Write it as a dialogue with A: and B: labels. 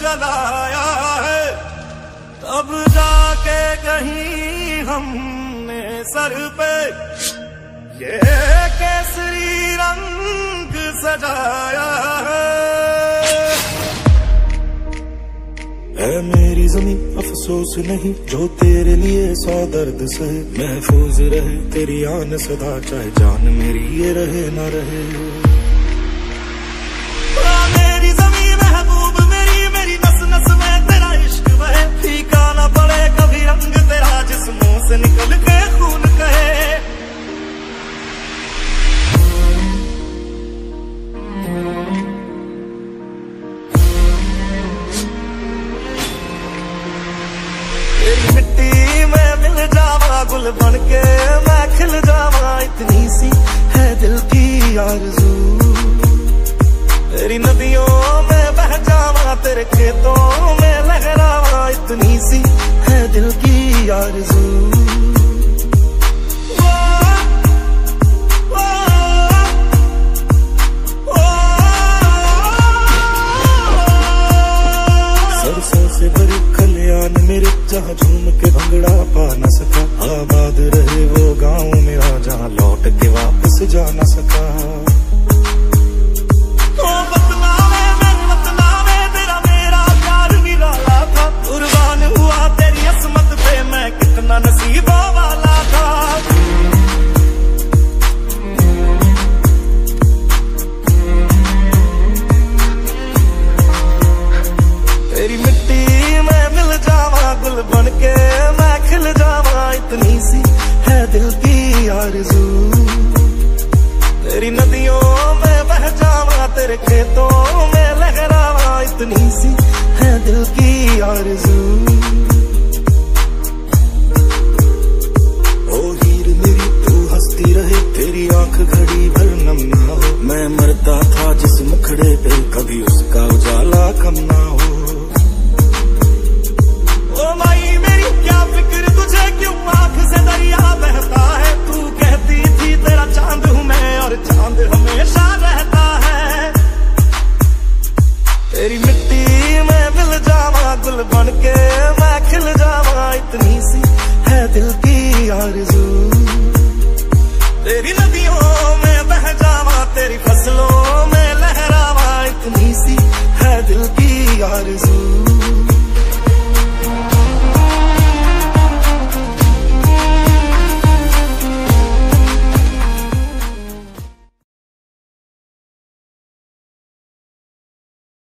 A: جلایا ہے، تب جا کے کہیں ہم نے سر پہ، یہ کیسری رنگ سجایا ہے۔
B: اے میری زمین، افسوس نہیں، جو تیرے لیے سو درد سے محفوظ رہے، تیری آن صدا، چاہے جان میری یہ رہے نہ رہے۔
A: جاوا بن کے میں کھل جاوا اتنی سی ہے دل کی آرزو۔ تیری ندیوں میں بہ جاوا تیرے کھیتوں میں لہراوا اتنی سی ہے دل کی آرزو۔
B: سرسوں سے بڑی کلیان میرے جہاں جھوم کے بھنگڑا پا نہ سکا۔ رہے وہ گاؤں میرا جہاں لوٹ کے واپس جا نہ سکا
A: میں تیری مٹی میں مل جاوا گل بن کے میں کھل جاوا اتنی سی آرزو تیری ندیوں میں بہ جاواں تیرے کھیتوں میں لہراواں اتنی سی ہے دل کی آرزو
B: تیری
A: مٹی میں مل جاوا گل بن کے میں کھل جاوا اتنی سی ہے دل کی آرزو تیری نبی